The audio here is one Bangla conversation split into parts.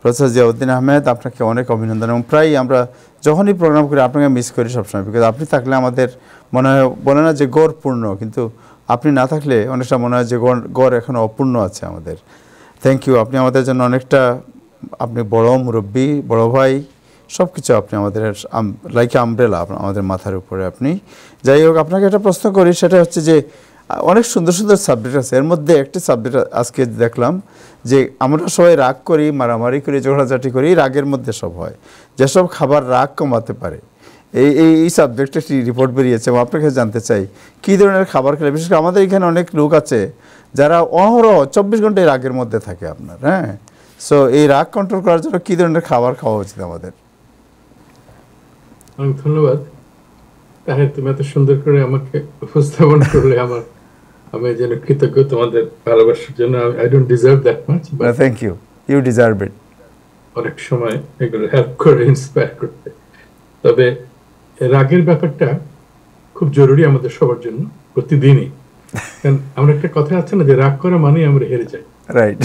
প্রফেসর জিয়াউদ্দিন আহমেদ, আপনাকে অনেক অভিনন্দন। এবং প্রায় আমরা যখনই প্রোগ্রাম করি, আপনাকে মিস করি সবসময়। বিকজ আপনি থাকলে আমাদের মনে হয়, বলে না যে গড় পূর্ণ, কিন্তু আপনি না থাকলে অনেকটা মনে হয় যে গড় এখনও অপূর্ণ আছে আমাদের। থ্যাংক ইউ আপনি আমাদের জন্য অনেকটা, আপনি বড় মুরব্বী, বড় ভাই সব কিছু আপনি আমাদের লাইক আমব্রেলা আমাদের মাথার উপরে আপনি। যাই হোক, আপনাকে একটা প্রশ্ন করি, সেটা হচ্ছে যে অনেক সুন্দর সুন্দর সাবজেক্ট আছে। এর মধ্যে একটি সাবজেক্ট আজকে দেখলাম যে আমরা সবাই রাগ করি, মারামারি করি, ঝগড়াঝাটি করি, রাগের মধ্যে সব হয়। যেসব খাবার রাগ কমাতে পারে। এই এই এই সাবজেক্টে একটি রিপোর্ট বেরিয়েছে। এবং আপনাকে জানতে চাই, কী ধরনের খাবার খেলে? বিশেষ করে আমাদের এখানে অনেক লোক আছে যারা অহরহ চব্বিশ ঘন্টায় রাগের মধ্যে থাকে আপনার হ্যাঁ? সো এই রাগ কন্ট্রোল করার জন্য কী ধরনের খাবার খাওয়া উচিত আমাদের? ধন্যবাদ। তাহলে তুমি এত সুন্দর করে আমাকে উপস্থাপন করলে আমার। আমি যেন কৃতজ্ঞ তোমাদের ভালোবাসার জন্য। I don't deserve that much thank you you deserve it অনেক সময় এগুলো হেল্প করে ইন্সপায়ার করতে। তবে রাগের ব্যাপারটা খুব জরুরি আমাদের সবার জন্য প্রতিদিনই। কারণ আমরা একটা কথা আছে না যে রাগ করা মানেই আমরা হেরে যাই। রাইট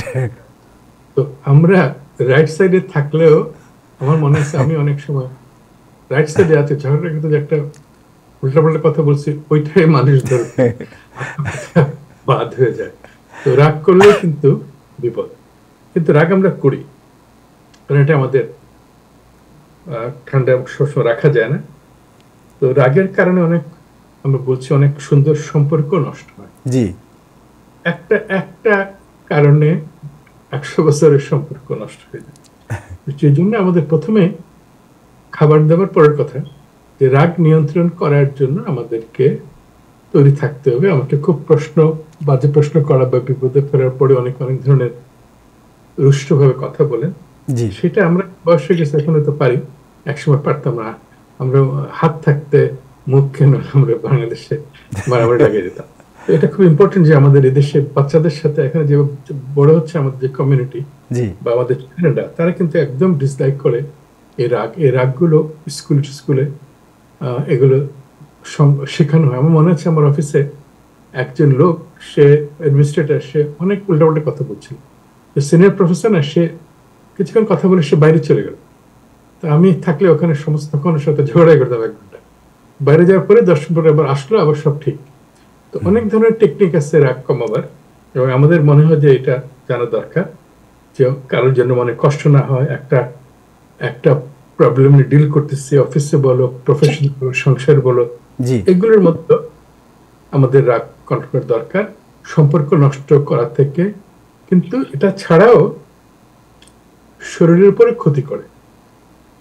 তো আমরা রাইট সাইডে থাকলেও আমার মনে আছে আমি অনেক সময় রাইট সাইডে আছে। ঝগড়া কিন্তু একটা উল্টাপাল্টা কথা বলছি ওইটাই মানুষ ধরবে। বাদ হয়ে যায়। তো রাগ করলেও কিন্তু বিপদ। কিন্তু রাগ আমরা করি। কারণ এটা আমাদের ঠান্ডা সবসময় রাখা যায় না। তো রাগের কারণে অনেক আমরা বলছি অনেক সুন্দর সম্পর্ক নষ্ট হয়। জি। একটা একটা কারণে একশো বছরের সম্পর্ক নষ্ট হয়ে যায়। সেই জন্য আমাদের প্রথমে খাবার দাবার পরের কথা। যে রাগ নিয়ন্ত্রণ করার জন্য আমাদেরকে তৈরি থাকতে হবে। আমাকে খুব প্রশ্ন বাজে প্রশ্ন করা বা বিপদে ফেরার পরে অনেক অনেক ধরনের রুষ্টভাবে কথা বলেন। সেটা আমরা বয়স হয়ে গেছে এখন তো পারি। একসময় পারতাম না। আমরা হাত থাকতে মুখ কেন আমরা বাংলাদেশে মারামারি লাগিয়ে যেতাম এটা খুব ইম্পর্টেন্ট যে আমাদের এদেশে বাচ্চাদের সাথে এখানে যে বড় হচ্ছে আমাদের যে কমিউনিটি বা আমাদের ছেলেরা তারা কিন্তু একদম ডিসলাইক করে এই রাগ। এই রাগগুলো স্কুল স্কুলে এগুলো শেখানো হয়। আমার মনে আছে আমার অফিসে একজন লোক সে অ্যাডমিনিস্ট্রেটর সে অনেক উল্টাপাল্টা কথা বলছিল। তো সিনিয়র প্রফেসর না সে কিছুক্ষণ কথা বলে সে বাইরে চলে গেল। তো আমি থাকলে ওখানে সমস্ত ওর সাথে ঝগড়াই করতাম এক ঘণ্টা। বাইরে যাওয়ার পরে দশ মিনিট পরে আবার আসলো আবার সব ঠিক। তো অনেক ধরনের টেকনিক আছে রাগ কমাবার এবং আমাদের মনে হয় যে এটা জানা দরকার। যে কারোর জন্য মনে কষ্ট না হয় একটা একটা প্রবলেম ডিল করতেছি অফিসে বলো প্রফেশন বলো সংসার বলো এগুলোর মধ্যে আমাদের রাগ কন্ট্রোল দরকার সম্পর্ক নষ্ট করা থেকে কিন্তু এটা ছাড়াও শরীরের উপরে ক্ষতি করে।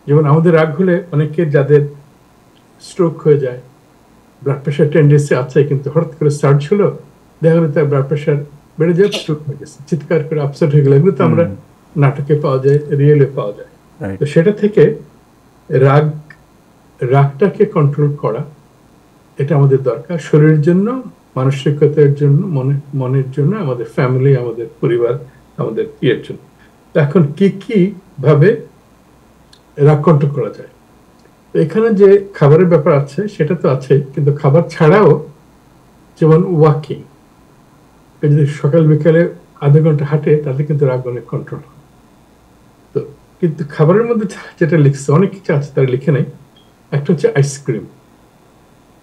যেমন আমাদের রাগ হলে অনেকের যাদের স্ট্রোক হয়ে যায় ব্লাড প্রেশার টেন্ডেন্সি আছে কিন্তু হঠাৎ করে স্টার্ট ছিল দেখা গেলো তার ব্লাড প্রেশার বেড়ে যায় স্ট্রোক হয়ে গেছে। চিৎকার করে আপসেট হয়ে গেলে এগুলো তো আমরা নাটকে পাওয়া যায় রিয়েলে পাওয়া যায়। তো সেটা থেকে রাগ, রাগটাকে কন্ট্রোল করা, এটা আমাদের দরকার। শরীরের জন্য, মানসিকতার জন্য, মনে, মনের জন্য, আমাদের ফ্যামিলি আমাদের পরিবার, আমাদের ইয়ের জন্য। এখন কি কি ভাবে রাগ কন্ট্রোল করা যায়? এখানে যে খাবারের ব্যাপার আছে, সেটা তো আছে কিন্তু খাবার ছাড়াও যেমন ওয়াকিং যদি সকাল বিকালে আধা ঘণ্টা হাঁটে, তাতে কিন্তু রাগ অনেক কন্ট্রোল হয়। কিন্তু খাবারের মধ্যে যেটা লিখছে অনেক কিছু আছে তারা লিখে নেই একটা হচ্ছে আইসক্রিম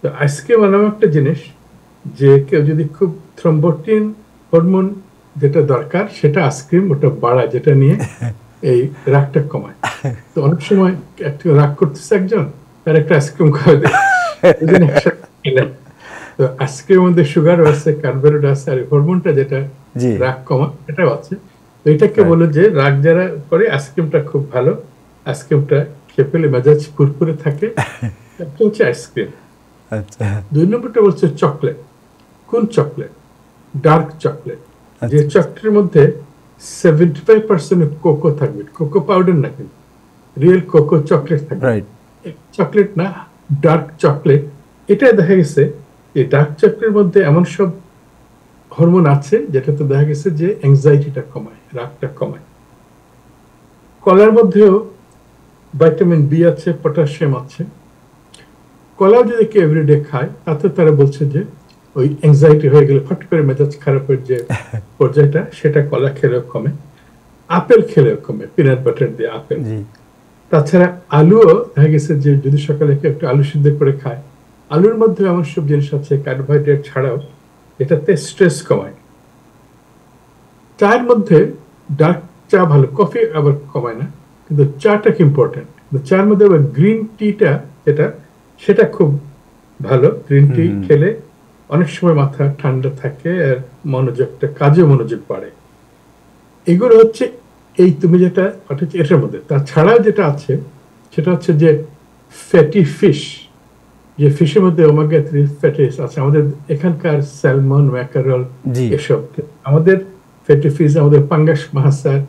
তো আইসক্রিম এমন একটা জিনিস যে কেউ যদি খুব থ্রম্বোটিন হরমোন যেটা দরকার সেটা আইসক্রিম ওটা বাড়ায় যেটা নিয়ে এই রাগটা কমায়। তো অনেক সময় একটা রাগ করতেছে একজন তার একটা আইসক্রিম খাওয়া দেয় তো আইসক্রিমের মধ্যে সুগার আছে কার্বোহাইড্রেট আছে আর হরমোনটা যেটা রাগ কমা এটাও আছে। তো এটাকে. বলে যে রাগ যারা করে আইসক্রিমটা খুব ভালো। আইসক্রিমটা খেয়ে ফেলে মেজাজ কুরকুরে থাকে। একটা হচ্ছে আইসক্রিম আচ্ছা। দুই নম্বরটা বলছে চকলেট কোন চকলেট ডার্ক চকলেট যে আচ্ছা। চকলেটের মধ্যে সেভেন্টি ফাইভ পার্সেন্ট কোকো থাকবে। কোকো পাউডার না কিন্তু। রিয়েল কোকো চকলেট থাকবে। চকলেট না ডার্ক চকলেট এটা দেখা গেছে যে ডার্ক চকলেটের মধ্যে এমন সব হরমোন আছে যেটাতে দেখা গেছে যে অ্যাংজাইটিটা কমায়। রাগটা কমায়। কলার মধ্যেও ভাইটামিন বি আছে পটাশিয়াম আছে। কলাও যদি কেউ এভরিডে খায় তাতে তারা বলছে যে ওই অ্যাংজাইটি হয়ে গেলে ফট করে মেজাজ খারাপের যে পর্যায়টা সেটা কলা খেলেও কমে আপেল খেলেও কমে পিনাট বাটার দিয়ে আপেল। তাছাড়া আলুও দেখা গেছে যে যদি সকালে কেউ একটু আলু সিদ্ধ করে খায় আলুর মধ্যে এমন সব জিনিস আছে কার্বোহাইড্রেট ছাড়াও এটাতে স্ট্রেস কমায়। চায়ের মধ্যে ডার্ক চা ভালো কফি আবার কমায় না কিন্তু চাটা কি ইম্পর্টেন্ট কিন্তু চার মধ্যে আবার গ্রিন টিটা যেটা সেটা খুব ভালো। গ্রিন টি খেলে অনেক সময় মাথা ঠান্ডা থাকে আর মনোযোগটা কাজে মনোযোগ বাড়ে। এগুলো হচ্ছে এই তুমি যেটা ওটা এটার মধ্যে। তাছাড়াও যেটা আছে সেটা হচ্ছে যে ফ্যাটি ফিশ যে ফিশের মধ্যে ওমেগা থ্রি ফ্যাটি আছে। আমাদের এখানকার স্যালমন ম্যাকারল এসব। আমাদের ফ্যাটি ফিশ আমাদের পাঙ্গাস, মাহাসার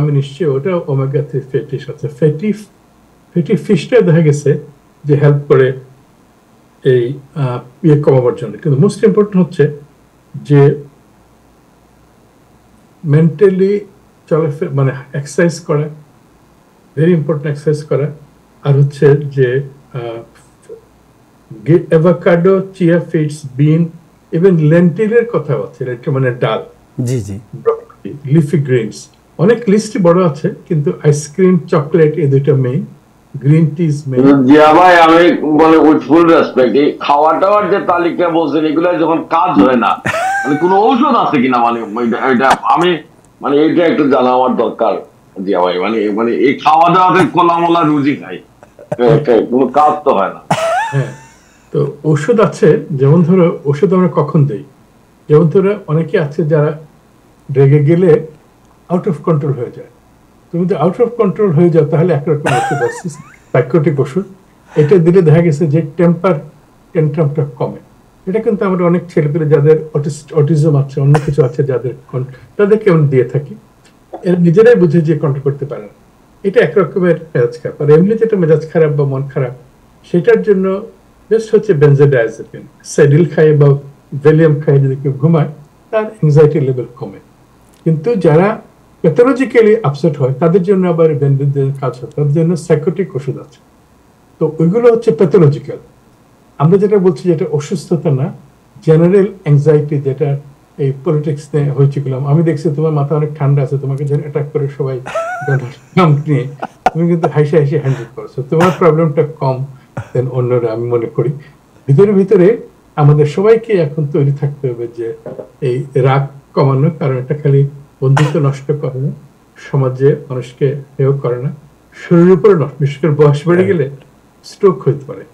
আমি ওটা ওমেগা থ্রি ফ্যাটি আছে। ফ্যাটি ফ্যাটি ফিশটা দেখা গেছে যে হেল্প করে এই ইয়ে কমাবার জন্য। কিন্তু মোস্ট ইম্পর্টেন্ট হচ্ছে যে মেন্টালি চলাফেরা মানে এক্সারসাইজ করা ভেরি ইম্পর্টেন্ট এক্সারসাইজ করা। আর হচ্ছে যে avocado chia seeds bean even লেন্টিলের কথা আছে মানে ডাল। জি জি। লিফি গ্রিনস অনেক লিস্টই বড় আছে কিন্তু আইসক্রিম চকলেট এই দুইটা মেইন গ্রিন টিজ মেইন জিয়া ভাই আমি মানে উইথ ফুল রেসপেক্ট এই খাওয়া দাওয়ার যে তালিকা বলছেন এগুলো যখন কাজ হয় না মানে কোনো ঔষধ আছে কিনা মানে এটা- আমি মানে এটা একটু জানা আমার দরকার জিয়া ভাই মানে মানে এই খাওয়া দাওয়াতে কোলা মোলা রুজি খাই কোনো কাজ তো হয় না। হ্যাঁ তো ওষুধ আছে যেমন ধরো ওষুধ আমরা কখন দেই? যেমন ধরো অনেকে আছে যারা রেগে গেলে আউট অফ কন্ট্রোল হয়ে যায়। তুমি যদি আউট অফ কন্ট্রোল হয়ে যাও, তাহলে একরকম ওষুধ আছে সাইকোটিক ওষুধ। এটা দিলে দেখা গেছে যে টেম্পার টেন্ট্রামটা কমে। এটা কিন্তু আমরা অনেক ছেলেপেলে যাদের অটিজম আছে, অন্য কিছু আছে যাদের তাদেরকে আমরা দিয়ে থাকি। এরা নিজেরাই বুঝে যে কন্ট্রোল করতে পারে না। এটা একরকমের মেজাজ খারাপ। আর এমনি যেটা মেজাজ খারাপ বা মন খারাপ, সেটার জন্য বেস্ট হচ্ছে বেনজোডায়াজেপিন সেডিল খায় বা ভ্যালিয়াম খায় যদি কেউ ঘুমায়, তার এংজাইটি লেভেল কমে। কিন্তু যারা প্যাথোলজিক্যালি আপসেট হয়, তাদের জন্য আবার বেনজোডায়াজেপিন কাজ হয়, তাদের জন্য সাইকোটিক ওষুধ আছে। তো ওইগুলো হচ্ছে প্যাথোলজিক্যাল আমরা যেটা বলছি যেটা অসুস্থতা না জেনারেল অ্যাংজাইটি যেটা এই পলিটিক্স নিয়ে হয়েছিলাম আমি দেখছি তোমার মাথা অনেক ঠান্ডা আছে, তোমাকে যখন অ্যাটাক করে সবাই নিয়ে। তুমি কিন্তু হাসি হাসি হ্যান্ডেল করছ। তোমার প্রবলেমটা কম দেন অন্যরা, আমি মনে করি। ভিতরে ভিতরে আমাদের সবাইকে এখন তৈরি থাকতে হবে যে এই রাগ কমানো কারণ এটা খালি বন্ধুত্ব নষ্ট করে না সমাজে মানুষকে হেয় করে না। শরীরের উপরে করে বয়স বেড়ে গেলে স্ট্রোক হইতে পারে।